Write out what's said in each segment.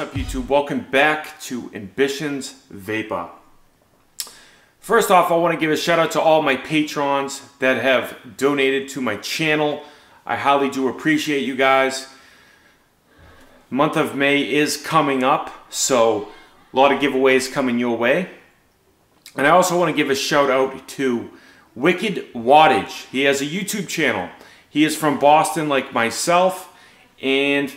up YouTube? Welcome back to Ambitionz Vaper. First off, I want to give a shout out to all my patrons that have donated to my channel. I highly do appreciate you guys. Month of May is coming up, so a lot of giveaways coming your way. And I also want to give a shout out to Wicked Wattage. He has a YouTube channel. He is from Boston like myself, and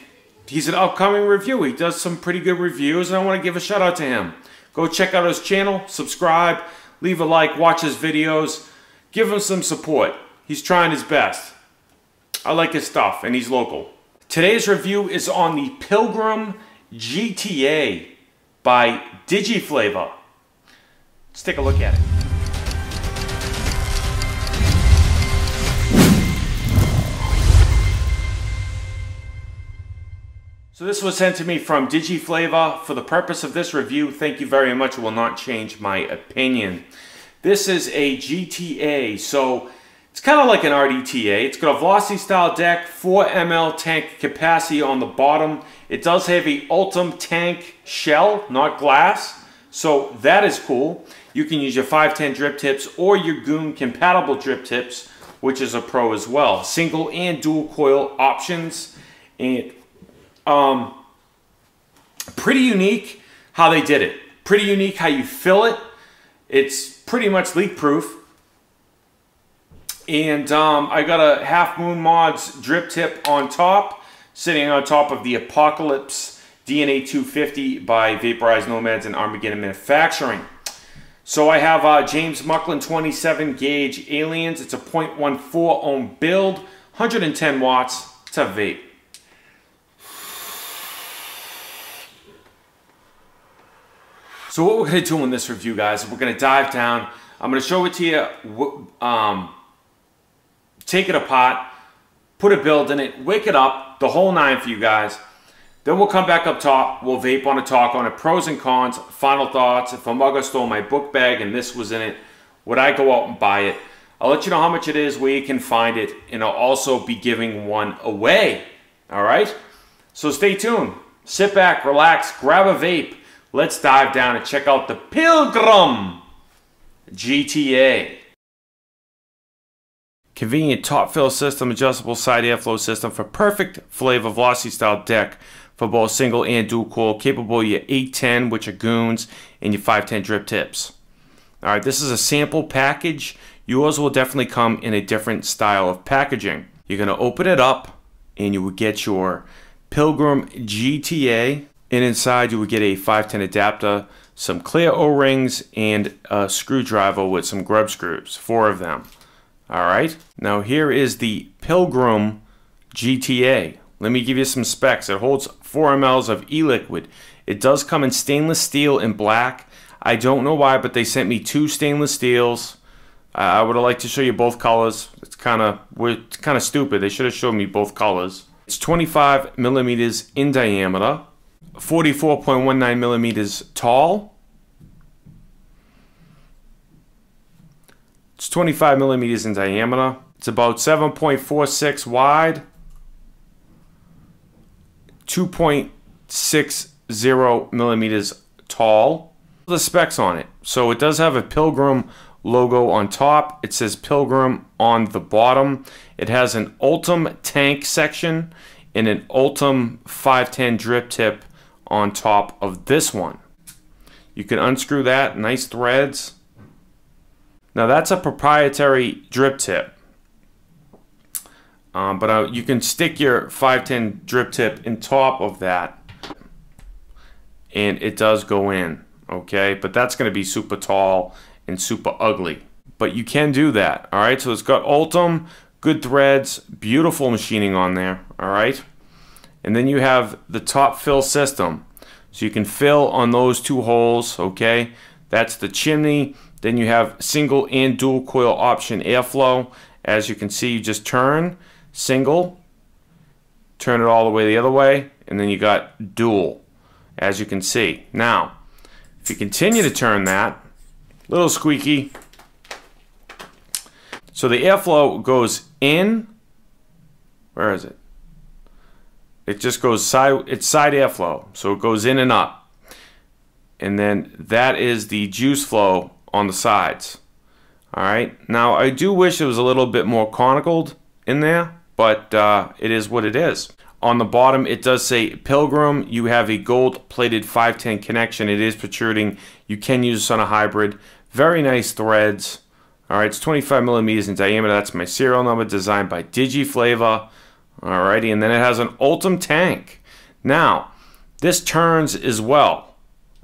he's an upcoming review. He does some pretty good reviews, and I want to give a shout out to him. Go check out his channel, subscribe, leave a like, watch his videos, give him some support. He's trying his best. I like his stuff, and he's local. Today's review is on the Pilgrim GTA by DigiFlavor. Let's take a look at it. So this was sent to me from DigiFlavor. For the purpose of this review, thank you very much. It will not change my opinion. This is a GTA, so it's kind of like an RDTA. It's got a velocity style deck, 4 ml tank capacity on the bottom. It does have a Ultem tank shell, not glass, so that is cool. You can use your 510 drip tips or your Goon compatible drip tips, which is a pro as well. Single and dual coil options. And um, pretty unique how they did it. Pretty unique how you fill it. It's pretty much leak proof. And um, I got a Half Moon Mods drip tip on top, sitting on top of the Apocalypse DNA 250 by Vaporized Nomads and Armageddon Manufacturing. So I have uh, James Mucklin 27 gauge Aliens. It's a 0.14 ohm build, 110 watts. It's a vape. So what we're to do in this review, guys, we're to dive down. I'm to show it to you, um, take it apart, put a build in it, wake it up, the whole nine for you guys. Then we'll come back up top, we'll vape on a talk on it, pros and cons, final thoughts. If a mugger stole my book bag and this was in it, would I go out and buy it? I'll let you know how much it is, where you can find it, and I'll also be giving one away. All right? So stay tuned. Sit back, relax, grab a vape, let's dive down and check out the Pilgrim GTA. Convenient top fill system, adjustable side airflow system for perfect flavor velocity style deck for both single and dual coil, capable of your 810, which are goons, and your 510 drip tips. All right, this is a sample package. Yours will definitely come in a different style of packaging. You're gonna open it up and you will get your Pilgrim GTA and inside you would get a 510 adapter, some clear O-rings, and a screwdriver with some grub screws, four of them. All right, now here is the Pilgrim GTA. Let me give you some specs. It holds 4 mLs of e-liquid. It does come in stainless steel and black. I don't know why, but they sent me two stainless steels. I would have liked to show you both colors. It's kind of kind of stupid. They should have shown me both colors. It's 25 millimeters in diameter. 44.19 millimeters tall. It's 25 millimeters in diameter. It's about 7.46 wide. 2.60 millimeters tall. The specs on it. So it does have a Pilgrim logo on top. It says Pilgrim on the bottom. It has an Ultem tank section and an Ultem 510 drip tip on top of this one. You can unscrew that, nice threads. Now that's a proprietary drip tip. Um, but uh, you can stick your 510 drip tip in top of that and it does go in, okay? But that's gonna be super tall and super ugly. But you can do that, all right? So it's got Ultem, good threads, beautiful machining on there, all right? And then you have the top fill system. So you can fill on those two holes, okay? That's the chimney. Then you have single and dual coil option airflow. As you can see, you just turn single, turn it all the way the other way, and then you got dual, as you can see. Now, if you continue to turn that, little squeaky, so the airflow goes in, where is it? It just goes side, it's side airflow. So it goes in and up. And then that is the juice flow on the sides. All right. Now I do wish it was a little bit more conicled in there, but uh, it is what it is. On the bottom, it does say Pilgrim. You have a gold plated 510 connection. It is protruding. You can use this on a hybrid. Very nice threads. All right, it's 25 millimeters in diameter. That's my serial number designed by DigiFlavor. Alrighty, and then it has an Ultem tank. Now, this turns as well.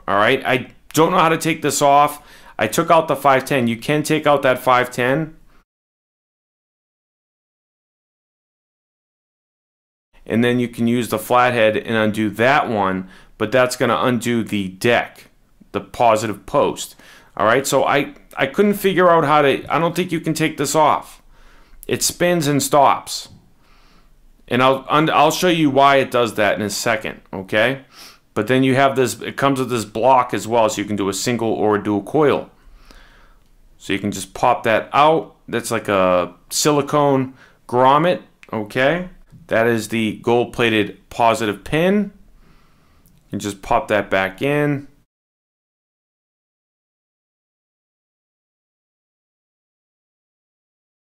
Alright, I don't know how to take this off. I took out the 510. You can take out that 510. And then you can use the flathead and undo that one, but that's going to undo the deck, the positive post. All right, so I, I couldn't figure out how to, I don't think you can take this off. It spins and stops. And I'll, I'll show you why it does that in a second, okay? But then you have this, it comes with this block as well, so you can do a single or a dual coil. So you can just pop that out. That's like a silicone grommet, okay? That is the gold-plated positive pin. You can just pop that back in.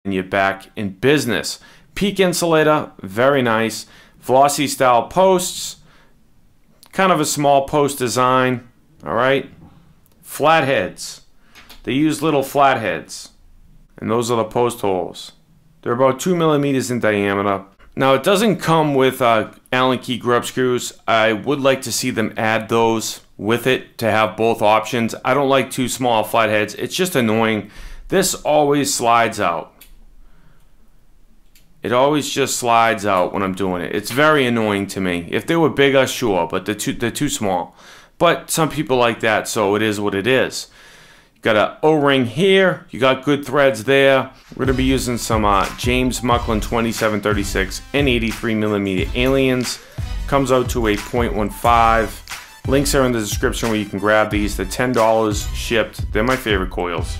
And you're back in business. Peak insulator, very nice. Velocity style posts, kind of a small post design, all right. Flatheads, they use little flatheads, and those are the post holes. They're about two millimeters in diameter. Now it doesn't come with uh, Allen key grub screws. I would like to see them add those with it to have both options. I don't like too small flatheads. It's just annoying. This always slides out. It always just slides out when I'm doing it. It's very annoying to me. If they were bigger, sure, but they're too, they're too small. But some people like that, so it is what it is. You got O-ring here. You got good threads there. We're going to be using some uh, James Mucklin 2736 and 83 millimeter aliens. Comes out to a 0.15. Links are in the description where you can grab these. They're $10 shipped. They're my favorite coils.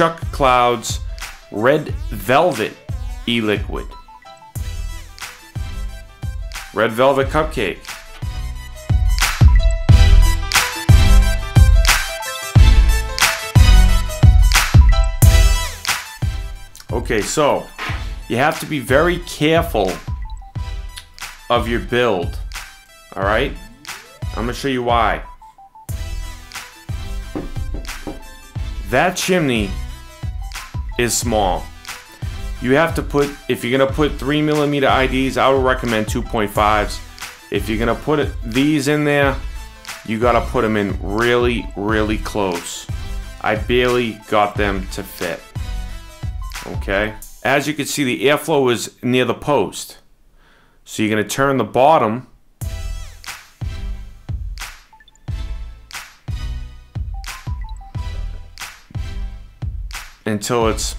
Chuck Cloud's Red Velvet e-liquid. Red Velvet Cupcake. Okay, so you have to be very careful of your build. All right? I'm gonna show you why. That chimney is small. You have to put, if you're gonna put three millimeter IDs, I would recommend 2.5s. If you're gonna put it, these in there, you gotta put them in really, really close. I barely got them to fit. Okay? As you can see, the airflow is near the post. So you're gonna turn the bottom until it's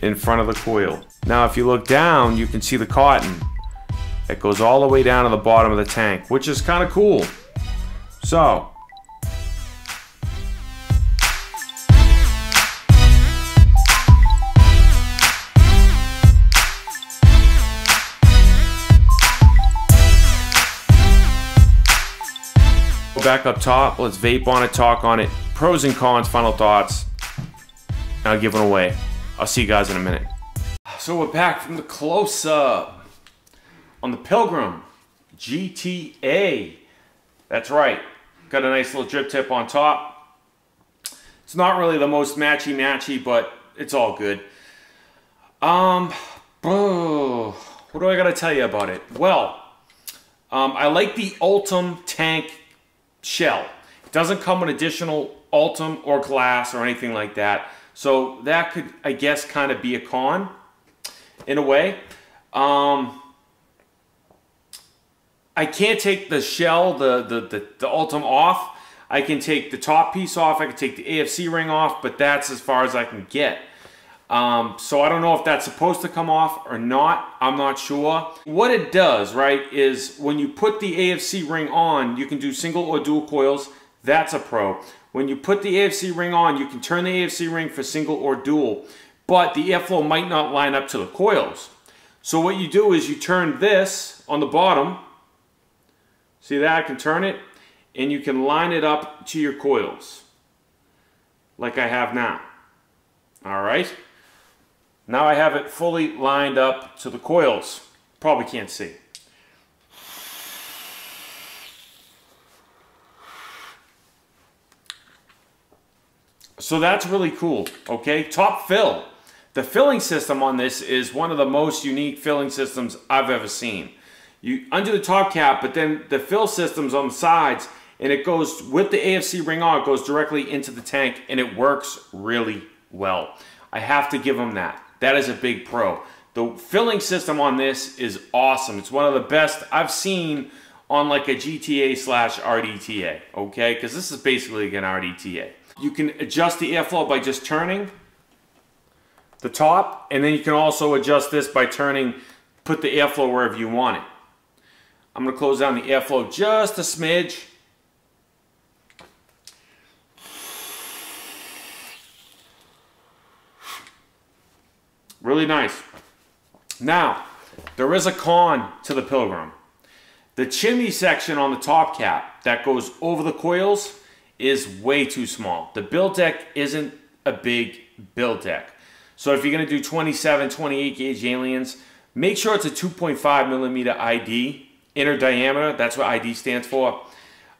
in front of the coil. Now if you look down, you can see the cotton. It goes all the way down to the bottom of the tank, which is kind of cool. So, back up top. Let's vape on it, talk on it. Pros and cons, final thoughts. And I'll give one away. I'll see you guys in a minute. So we're back from the close-up on the Pilgrim GTA. That's right. Got a nice little drip tip on top. It's not really the most matchy-matchy, but it's all good. Um, what do I gotta tell you about it? Well, um, I like the Ultem tank shell. It doesn't come with additional Ultem or glass or anything like that. So that could, I guess, kind of be a con in a way. Um, I can't take the shell, the, the, the, the off. I can take the top piece off. I can take the AFC ring off, but that's as far as I can get. Um, so I don't know if that's supposed to come off or not. I'm not sure. What it does, right, is when you put the AFC ring on, you can do single or dual coils. That's a pro. When you put the AFC ring on, you can turn the AFC ring for single or dual, but the airflow might not line up to the coils. So what you do is you turn this on the bottom. See that? I can turn it and you can line it up to your coils like I have now. All right. Now I have it fully lined up to the coils. Probably can't see. So that's really cool, okay? Top fill. The filling system on this is one of the most unique filling systems I've ever seen. You under the top cap, but then the fill system's on the sides, and it goes with the AFC ring on, it goes directly into the tank, and it works really well. I have to give them that. That is a big pro. The filling system on this is awesome. It's one of the best I've seen on like a GTA slash RDTA, okay? Because this is basically an RDTA. You can adjust the airflow by just turning the top, and then you can also adjust this by turning, put the airflow wherever you want it. I'm gonna close down the airflow just a smidge. Really nice. Now, there is a con to the Pilgrim. The chimney section on the top cap that goes over the coils is way too small. The build deck isn't a big build deck. So if you're going to do 27, 28 gauge aliens, make sure it's a 2.5 millimeter ID, inner diameter. That's what ID stands for.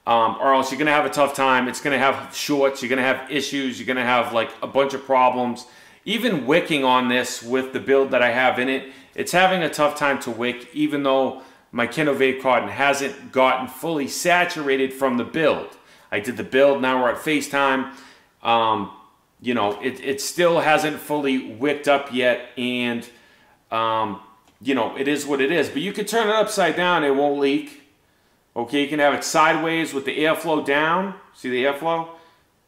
Um, or else you're going to have a tough time. It's going to have shorts. You're going to have issues. You're going to have like a bunch of problems. Even wicking on this with the build that I have in it, it's having a tough time to wick even though my Kendo cotton hasn't gotten fully saturated from the build. I did the build, now we're at FaceTime. Um, you know, it, it still hasn't fully wicked up yet and, um, you know, it is what it is. But you can turn it upside down, it won't leak. Okay, you can have it sideways with the airflow down. See the airflow?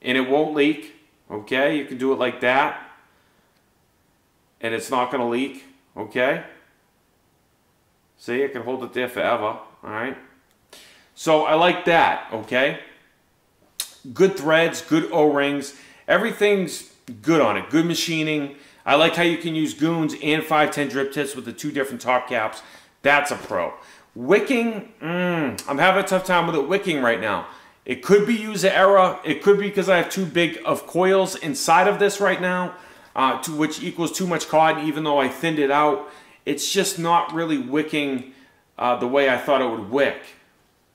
And it won't leak. Okay, you can do it like that and it's not going to leak, okay? See, I can hold it there forever, all right? So I like that, okay? Good threads, good O-rings. Everything's good on it. Good machining. I like how you can use goons and 510 drip tips with the two different top caps. That's a pro. Wicking, mm, I'm having a tough time with it wicking right now. It could be user error. It could be because I have too big of coils inside of this right now, uh, to which equals too much cotton, even though I thinned it out. It's just not really wicking uh, the way I thought it would wick.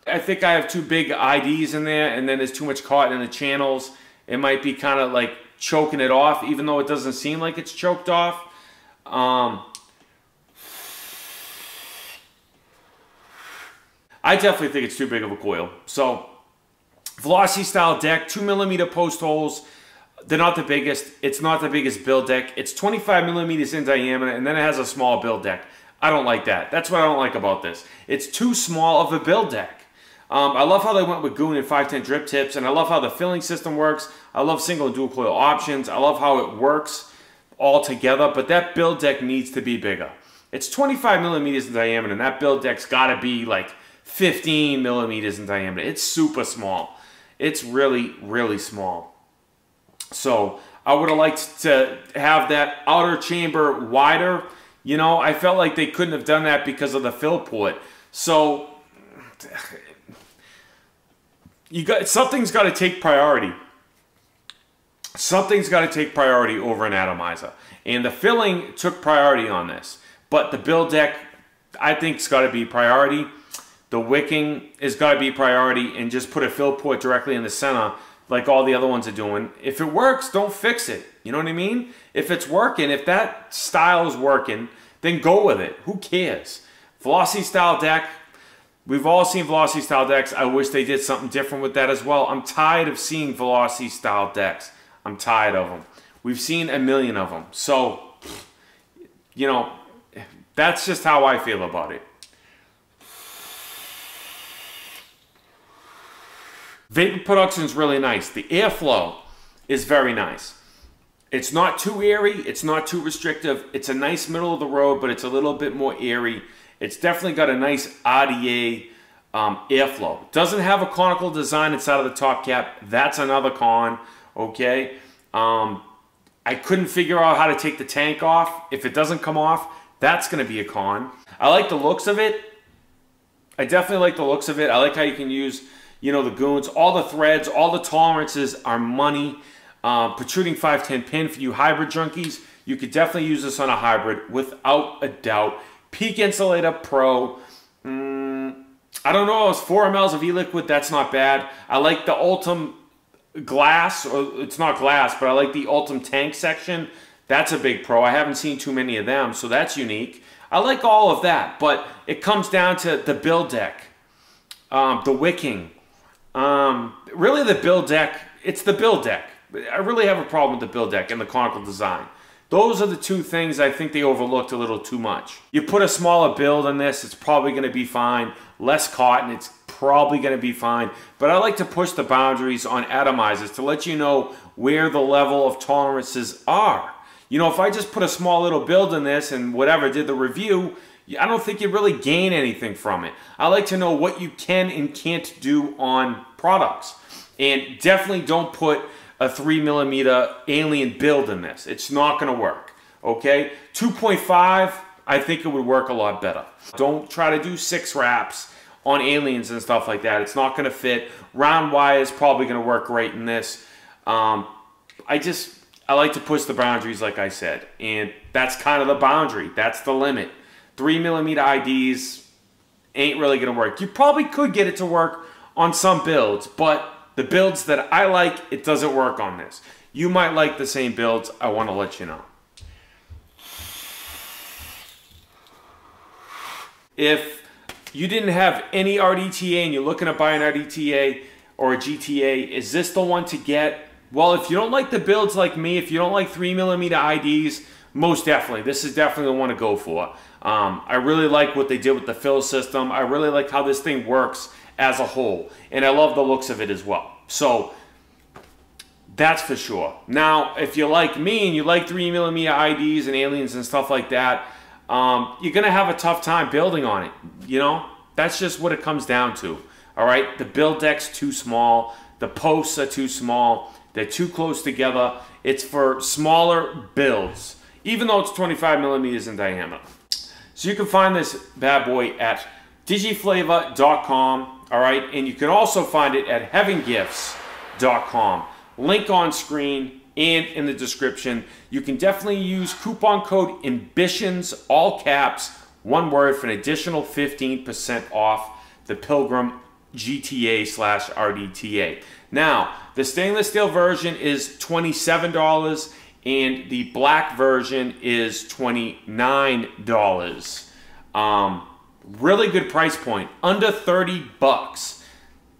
I think I have too big IDs in there, and then there's too much cotton in the channels. It might be kind of like choking it off, even though it doesn't seem like it's choked off. Um, I definitely think it's too big of a coil. So, Velocity style deck, 2 millimeter post holes. They're not the biggest. It's not the biggest build deck. It's 25 millimeters in diameter, and then it has a small build deck. I don't like that. That's what I don't like about this. It's too small of a build deck. Um, I love how they went with Goon and 510 drip tips, and I love how the filling system works. I love single and dual coil options. I love how it works all together, but that build deck needs to be bigger. It's 25 millimeters in diameter, and that build deck's got to be like 15 millimeters in diameter. It's super small. It's really, really small. So I would have liked to have that outer chamber wider. You know, I felt like they couldn't have done that because of the fill port. So you got something's got to take priority. Something's got to take priority over an atomizer. And the filling took priority on this. But the build deck, I think, has got to be priority. The wicking has got to be priority and just put a fill port directly in the center like all the other ones are doing. If it works, don't fix it. You know what I mean? If it's working, if that style is working, then go with it. Who cares? Velocity style deck, We've all seen velocity style decks. I wish they did something different with that as well. I'm tired of seeing velocity style decks. I'm tired of them. We've seen a million of them. So, you know, that's just how I feel about it. Vapor production is really nice. The airflow is very nice. It's not too airy. It's not too restrictive. It's a nice middle of the road, but it's a little bit more airy it's definitely got a nice RDA um, airflow. Doesn't have a conical design inside of the top cap. That's another con, okay? Um, I couldn't figure out how to take the tank off. If it doesn't come off, that's going to be a con. I like the looks of it. I definitely like the looks of it. I like how you can use, you know, the goons. All the threads, all the tolerances are money. Uh, protruding 510 pin for you hybrid junkies. You could definitely use this on a hybrid without a doubt. Peak Insulator Pro. Mm, I don't know. It's 4 mLs of e-liquid. That's not bad. I like the Ultem glass. Or it's not glass, but I like the Ultem tank section. That's a big pro. I haven't seen too many of them, so that's unique. I like all of that, but it comes down to the build deck, um, the wicking. Um, really, the build deck, it's the build deck. I really have a problem with the build deck and the conical design. Those are the two things I think they overlooked a little too much. You put a smaller build on this, it's probably going to be fine. Less cotton, it's probably going to be fine. But I like to push the boundaries on atomizers to let you know where the level of tolerances are. You know, if I just put a small little build in this and whatever, did the review, I don't think you really gain anything from it. I like to know what you can and can't do on products. And definitely don't put a 3 millimeter alien build in this. It's not going to work. Okay? 2.5, I think it would work a lot better. Don't try to do six wraps on aliens and stuff like that. It's not going to fit. Round wire is probably going to work great in this. Um, I just, I like to push the boundaries like I said. And that's kind of the boundary. That's the limit. 3 millimeter IDs ain't really going to work. You probably could get it to work on some builds, but the builds that I like, it doesn't work on this. You might like the same builds. I want to let you know. If you didn't have any RDTA and you're looking to buy an RDTA or a GTA, is this the one to get? Well, if you don't like the builds like me, if you don't like 3mm IDs, most definitely. This is definitely the one to go for. Um, I really like what they did with the fill system. I really like how this thing works as a whole. And I love the looks of it as well. So that's for sure. Now, if you're like me and you like 3 millimeter IDs and aliens and stuff like that, um, you're going to have a tough time building on it. You know, that's just what it comes down to. All right, the build deck's too small. The posts are too small. They're too close together. It's for smaller builds, even though it's 25 millimeters in diameter. So you can find this bad boy at digiflavor.com, all right? And you can also find it at heavengifts.com. Link on screen and in the description. You can definitely use coupon code AMBITIONS, all caps, one word, for an additional 15% off the Pilgrim GTA slash RDTA. Now, the stainless steel version is $27 and the black version is $29. Um, really good price point, under 30 bucks.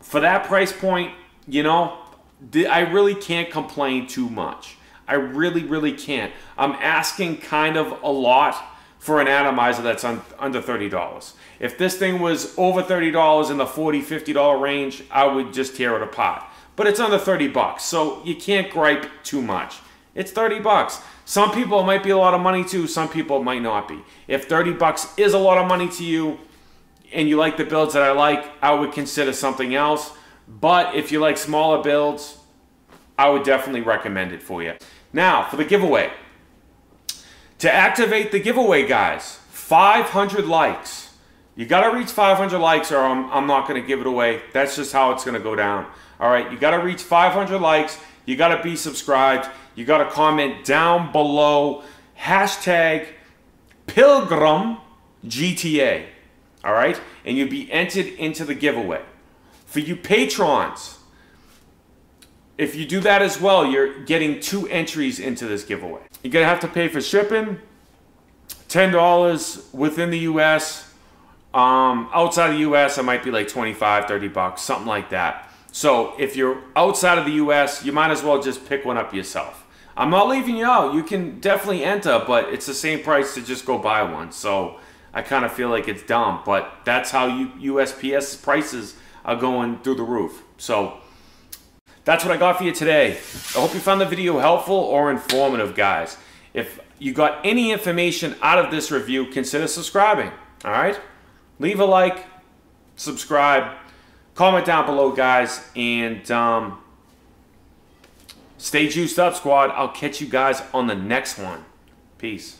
For that price point, you know, I really can't complain too much. I really, really can't. I'm asking kind of a lot for an atomizer that's un under $30. If this thing was over $30 in the $40, $50 range, I would just tear it apart. But it's under 30 bucks, so you can't gripe too much. It's 30 bucks. Some people might be a lot of money to, some people might not be. If 30 bucks is a lot of money to you and you like the builds that I like, I would consider something else. But if you like smaller builds, I would definitely recommend it for you. Now, for the giveaway. To activate the giveaway, guys, 500 likes. You got to reach 500 likes or I'm, I'm not going to give it away. That's just how it's going to go down. All right, you got to reach 500 likes. You got to be subscribed. You got to comment down below hashtag Pilgrim GTA. All right, and you'll be entered into the giveaway. For you patrons, if you do that as well, you're getting two entries into this giveaway. You're gonna have to pay for shipping, $10 within the US. Um, outside the US, it might be like 25, 30 bucks, something like that. So if you're outside of the US, you might as well just pick one up yourself. I'm not leaving you out. You can definitely enter, but it's the same price to just go buy one. So I kind of feel like it's dumb, but that's how USPS prices are going through the roof. So that's what I got for you today. I hope you found the video helpful or informative, guys. If you got any information out of this review, consider subscribing, all right? Leave a like, subscribe, comment down below, guys, and um, stay juiced up, squad. I'll catch you guys on the next one. Peace.